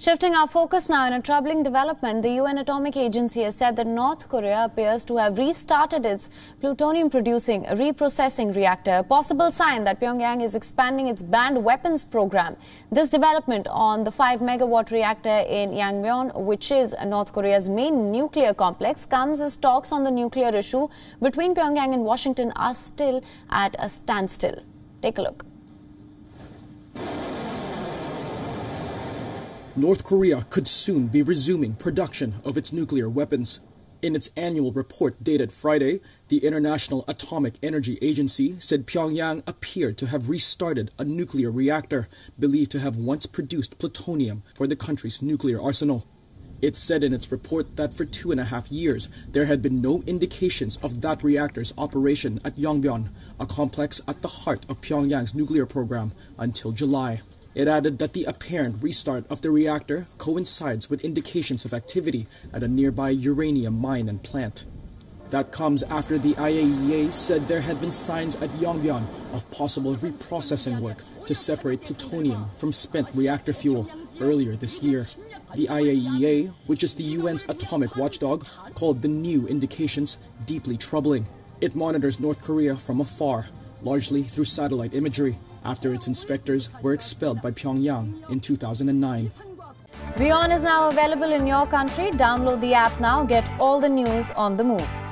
Shifting our focus now in a troubling development, the UN Atomic Agency has said that North Korea appears to have restarted its plutonium producing reprocessing reactor, a possible sign that Pyongyang is expanding its banned weapons program. This development on the 5 megawatt reactor in Yongbyon, which is North Korea's main nuclear complex, comes as talks on the nuclear issue between Pyongyang and Washington are still at a standstill. Take a look. North Korea could soon be resuming production of its nuclear weapons. In its annual report dated Friday, the International Atomic Energy Agency said Pyongyang appeared to have restarted a nuclear reactor believed to have once produced plutonium for the country's nuclear arsenal. It said in its report that for two and a half years, there had been no indications of that reactor's operation at Yongbyon, a complex at the heart of Pyongyang's nuclear program, until July. It added that the apparent restart of the reactor coincides with indications of activity at a nearby uranium mine and plant. That comes after the IAEA said there had been signs at Yongbyon of possible reprocessing work to separate plutonium from spent reactor fuel earlier this year. The IAEA, which is the UN's atomic watchdog, called the new indications deeply troubling. It monitors North Korea from afar, largely through satellite imagery after its inspectors were expelled by Pyongyang in 2009. WION is now available in your country. Download the app now. Get all the news on the move.